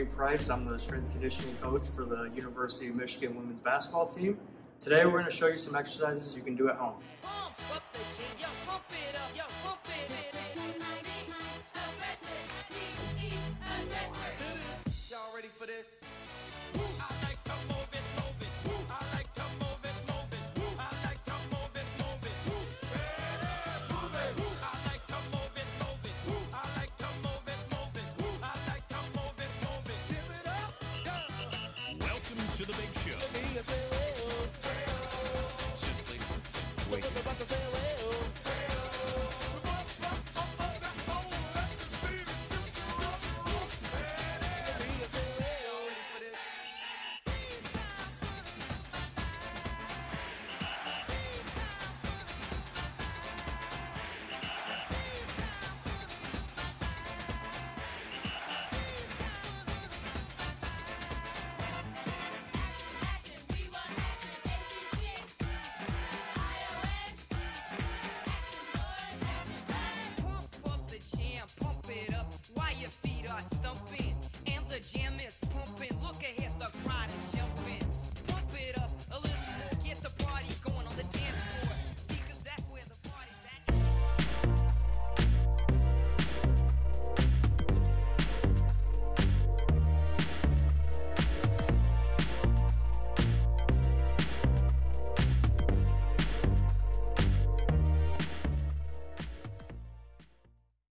Price. I'm the strength conditioning coach for the University of Michigan women's basketball team. Today we're going to show you some exercises you can do at home. To the big show. Simply wake.